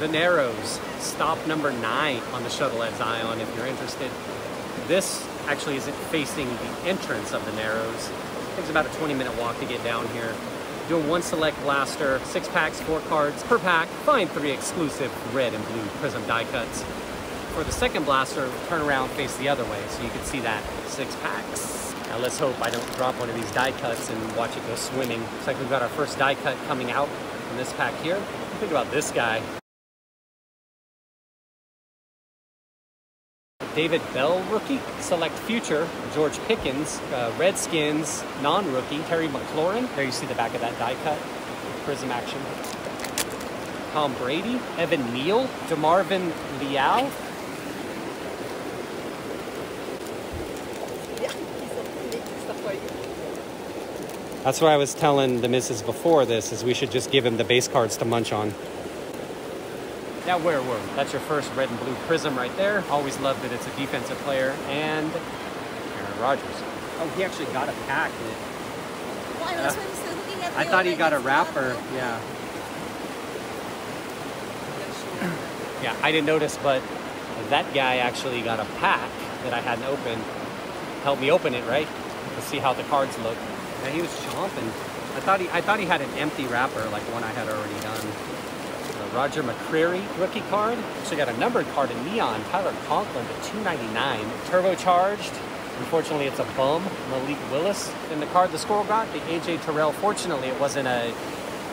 The Narrows, stop number nine on the shuttle at Zion if you're interested. This actually isn't facing the entrance of the Narrows. It takes about a 20 minute walk to get down here. Doing one select blaster, six packs, four cards per pack. Find three exclusive red and blue Prizm die cuts. For the second blaster, turn around, face the other way so you can see that six packs. Now let's hope I don't drop one of these die cuts and watch it go swimming. Looks like we've got our first die cut coming out in this pack here. Think about this guy. David Bell rookie, select future, George Pickens, uh, Redskins non-rookie, Terry McLaurin. There you see the back of that die cut, prizm action. Tom Brady, Evan Neal, DeMarvin Leal. That's what I was telling the missus before this, is we should just give him the base cards to munch on. Now where were we? That's your first red and blue prizm right there. Always loved that it's a defensive player. And Aaron Rodgers. Oh, he actually got a pack. Well, I, was Uh, looking at I thought he got a ones. wrapper. Yeah. Yeah, I didn't notice, but that guy actually got a pack that I hadn't opened. Helped me open it, right? To see how the cards look. And he was chomping. I thought he, I thought he had an empty wrapper, like one I had already done. The Roger McCreary rookie card. Actually got a numbered card in neon. Tyler Conklin to 299. Turbocharged. Unfortunately, it's a bum. Malik Willis. And the card the squirrel got, the AJ Terrell. Fortunately, it wasn't a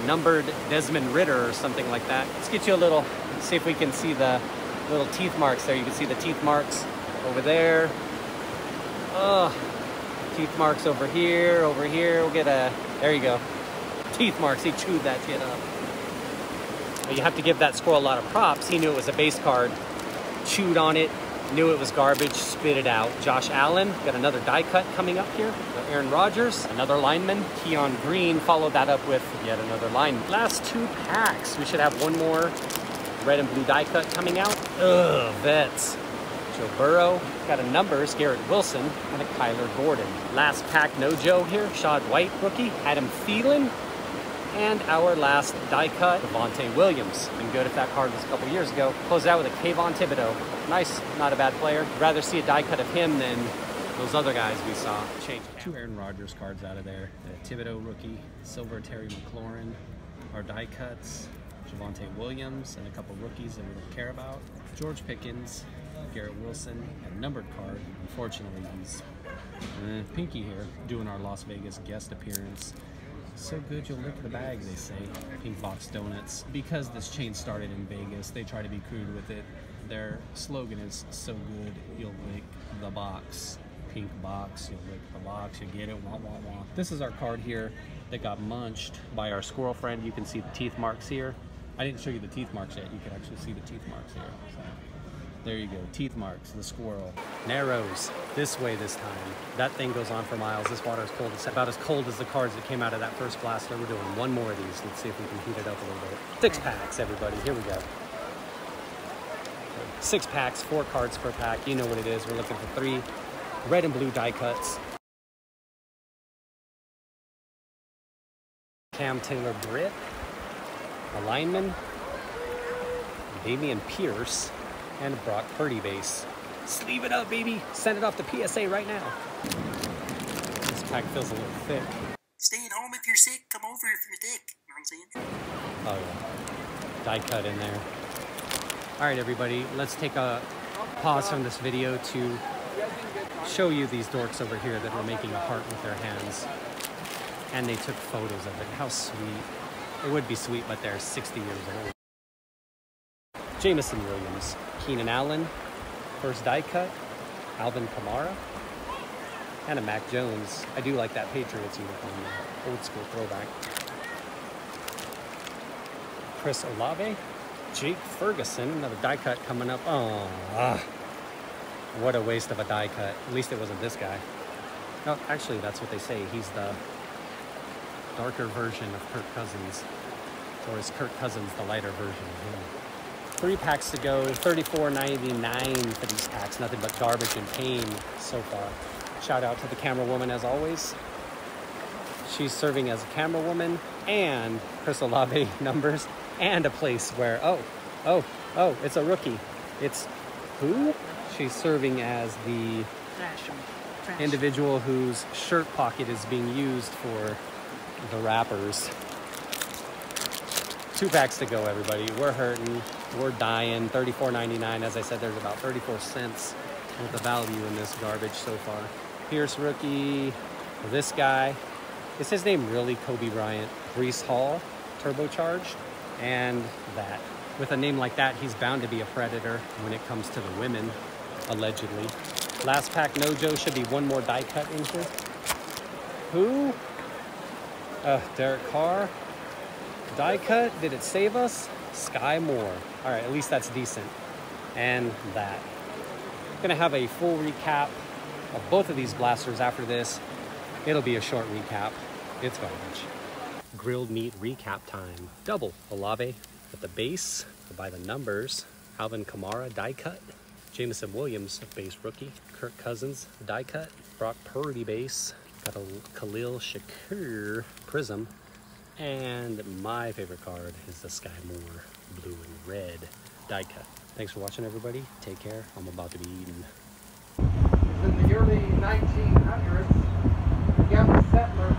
numbered Desmond Ridder or something like that. Let's get you a little, see if we can see the little teeth marks there. You can see the teeth marks over there. Oh, teeth marks over here, over here. We'll get a, there you go. Teeth marks, he chewed that shit up. You have to give that squirrel a lot of props. He knew it was a base card, chewed on it, knew it was garbage, spit it out. Josh Allen, got another die cut coming up here. Aaron Rodgers, another lineman. Kenyon Green followed that up with yet another line. Last two packs. We should have one more red and blue die cut coming out. Ugh, vets. Joe Burrow, got a numbers, Garrett Wilson, and a Kyler Gordon. Last pack, no Joe here, Shad White rookie, Adam Thielen, and our last die cut, Devontae Williams. Been good if that card was a couple years ago. Closed out with a Kayvon Thibodeaux. Nice, not a bad player. Rather see a die cut of him than those other guys we saw. Change two Aaron Rodgers cards out of there. The Thibodeaux rookie, Silver Terry McLaurin, our die cuts, Javonte Williams, and a couple rookies that we don't care about. George Pickens, Garrett Wilson, and a numbered card. Unfortunately, he's eh, Pinky here doing our Las Vegas guest appearance. So good you'll lick the bag, they say. Pink Box Donuts. Because this chain started in Vegas, they try to be crude with it. Their slogan is so good you'll lick the box. Pink box, you'll lick the box, you get it, wah wah wah. This is our card here that got munched by our squirrel friend. You can see the teeth marks here. I didn't show you the teeth marks yet. You can actually see the teeth marks here. So. There you go, teeth marks, the squirrel. Narrows, this way this time. That thing goes on for miles. This water is cold. It's about as cold as the cards that came out of that first blaster. We're doing one more of these. Let's see if we can heat it up a little bit. Six packs, everybody. Here we go. Six packs, four cards per pack. You know what it is. We're looking for three red and blue die cuts. Cam Taylor Britt, a lineman, Dameon Pierce, and Brock Purdy base. Sleeve it up, baby. Send it off to PSA right now. This pack feels a little thick. Stay at home if you're sick. Come over if you're thick. You know what I'm saying? Oh yeah, die cut in there. All right, everybody, let's take a pause from this video to show you these dorks over here that were making a heart with their hands. And they took photos of it. How sweet. It would be sweet, but they're 60 years old. Jameson Williams, Keenan Allen, first die cut, Alvin Kamara, and a Mac Jones. I do like that Patriots uniform, old school throwback. Chris Olave, Jake Ferguson, another die cut coming up. Oh, ah. what a waste of a die cut. At least it wasn't this guy. No, actually, that's what they say. He's the darker version of Kirk Cousins. Or is Kirk Cousins the lighter version of him? Three packs to go, $34.99 for these packs. Nothing but garbage and pain so far. Shout out to the camera woman as always. She's serving as a camera woman and Chris Olave numbers and a place where, oh, Oh, oh, it's a rookie. It's who? She's serving as the Trash. Trash. individual whose shirt pocket is being used for the wrappers. Two packs to go, everybody. We're hurting. We're dying. $34.99. As I said, there's about 34 cents worth of value in this garbage so far. Pierce rookie. This guy. Is his name really Kobe Bryant? Breece Hall, turbocharged, and that. With a name like that, he's bound to be a predator when it comes to the women, allegedly. Last pack, No Nojo should be one more die cut in here. Who? Uh, Derek Carr. Die cut, did it save us? Sky Moore. All right, at least that's decent. And that. Gonna have a full recap of both of these blasters after this. It'll be a short recap. It's garbage. Grilled meat recap time. Double Olave at the base by the numbers. Alvin Kamara die cut. Jameson Williams base rookie. Kirk Cousins die cut. Brock Purdy base. Got a Khalil Shakir prizm. And my favorite card is the Sky Moore blue and red die cut. Thanks for watching, everybody. Take care. I'm about to be eating. in the early 1900s, a young settler